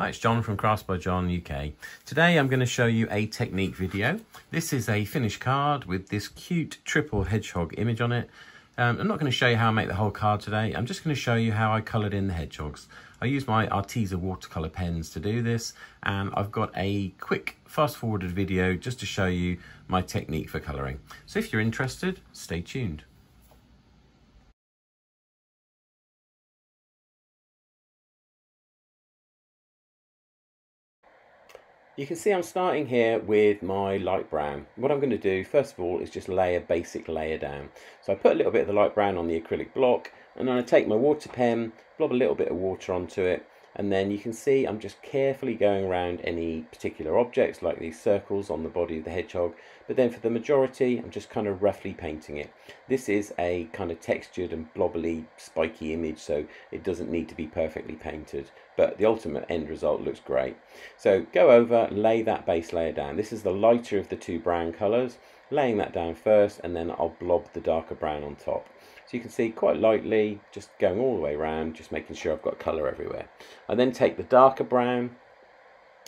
Hi, it's Jon from Crafts by Jon UK. Today I'm going to show you a technique video. This is a finished card with this cute triple hedgehog image on it. Um, I'm not going to show you how I make the whole card today. I'm just going to show you how I coloured in the hedgehogs. I use my Arteza watercolour pens to do this and I've got a quick fast forwarded video just to show you my technique for colouring. So if you're interested, stay tuned. You can see I'm starting here with my light brown. What I'm going to do first of all is just lay a basic layer down. So I put a little bit of the light brown on the acrylic block and then I take my water pen, blob a little bit of water onto it and then you can see I'm just carefully going around any particular objects like these circles on the body of the hedgehog but then for the majority I'm just kind of roughly painting it. This is a kind of textured and blobbly spiky image so it doesn't need to be perfectly painted but the ultimate end result looks great. So go over, lay that base layer down. This is the lighter of the two brown colours, laying that down first and then I'll blob the darker brown on top. So you can see quite lightly, just going all the way around, just making sure I've got colour everywhere. I then take the darker brown,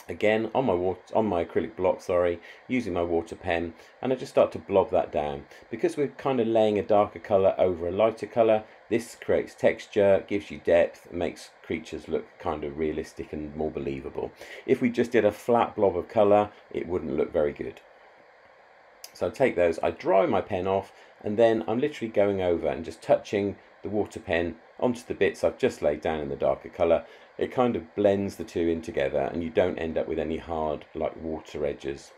again on my water, on my acrylic block, sorry, using my water pen, and I just start to blob that down. Because we're kind of laying a darker colour over a lighter colour, this creates texture, gives you depth, makes creatures look kind of realistic and more believable. If we just did a flat blob of colour, it wouldn't look very good. So I take those, I dry my pen off, and then I'm literally going over and just touching the water pen onto the bits I've just laid down in the darker colour. It kind of blends the two in together and you don't end up with any hard like water edges.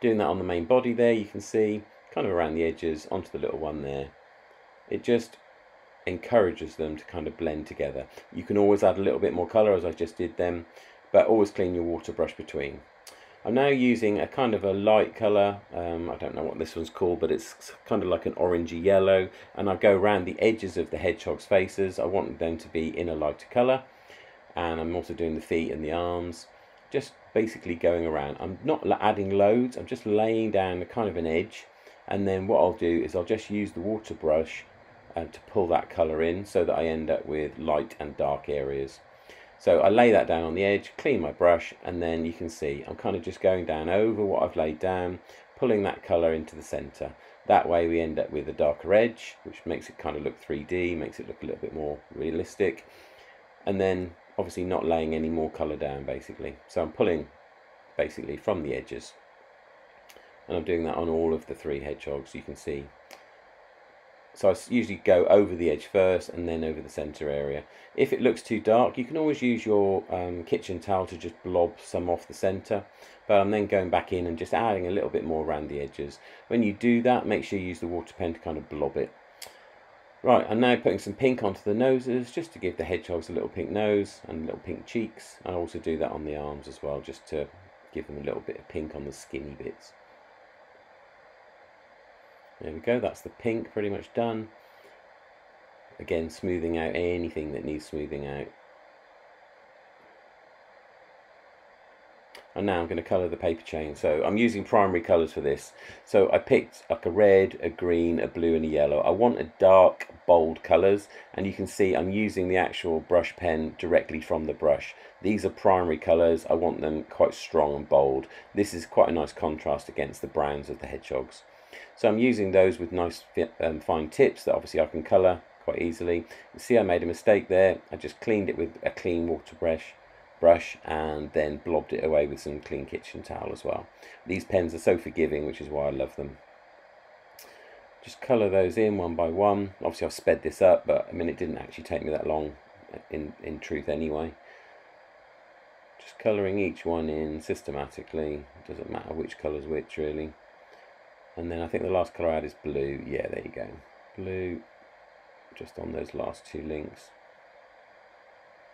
Doing that on the main body there you can see kind of around the edges onto the little one there. It just encourages them to kind of blend together. You can always add a little bit more colour as I just did them but always clean your water brush between. I'm now using a kind of a light colour, um, I don't know what this one's called, but it's kind of like an orangey yellow, and I go around the edges of the hedgehog's faces. I want them to be in a lighter colour, and I'm also doing the feet and the arms, just basically going around. I'm not adding loads, I'm just laying down a kind of an edge, and then what I'll do is I'll just use the water brush uh, to pull that colour in so that I end up with light and dark areas. So I lay that down on the edge, clean my brush, and then you can see I'm kind of just going down over what I've laid down, pulling that colour into the centre. That way we end up with a darker edge, which makes it kind of look 3D, makes it look a little bit more realistic. And then obviously not laying any more colour down basically. So I'm pulling basically from the edges. And I'm doing that on all of the three hedgehogs, you can see so I usually go over the edge first and then over the center area. If it looks too dark, you can always use your um, kitchen towel to just blob some off the center. But I'm then going back in and just adding a little bit more around the edges. When you do that, make sure you use the water pen to kind of blob it. Right, I'm now putting some pink onto the noses just to give the hedgehogs a little pink nose and little pink cheeks. I also do that on the arms as well, just to give them a little bit of pink on the skinny bits. There we go, that's the pink pretty much done. Again, smoothing out anything that needs smoothing out. And now I'm going to colour the paper chain. So I'm using primary colours for this. So I picked like a red, a green, a blue and a yellow. I want a dark, bold colours. And you can see I'm using the actual brush pen directly from the brush. These are primary colours. I want them quite strong and bold. This is quite a nice contrast against the browns of the hedgehogs. So I'm using those with nice um, fine tips that obviously I can colour quite easily. You see I made a mistake there. I just cleaned it with a clean water brush brush and then blobbed it away with some clean kitchen towel as well. These pens are so forgiving which is why I love them. Just colour those in one by one. Obviously I've sped this up but I mean it didn't actually take me that long in, in truth anyway. Just colouring each one in systematically. It doesn't matter which colour's which really. And then I think the last colour I had is blue. Yeah, there you go. Blue, just on those last two links.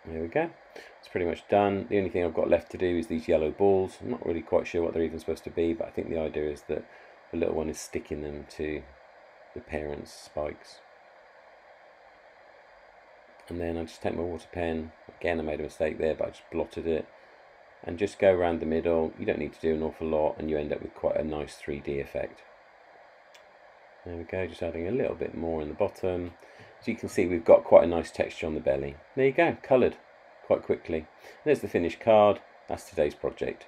There we go. It's pretty much done. The only thing I've got left to do is these yellow balls. I'm not really quite sure what they're even supposed to be, but I think the idea is that the little one is sticking them to the parent's spikes. And then I just take my water pen. Again, I made a mistake there, but I just blotted it. And just go around the middle. You don't need to do an awful lot, and you end up with quite a nice 3D effect. There we go, just adding a little bit more in the bottom. So you can see we've got quite a nice texture on the belly. There you go, coloured. quite quickly. There's the finished card. That's today's project.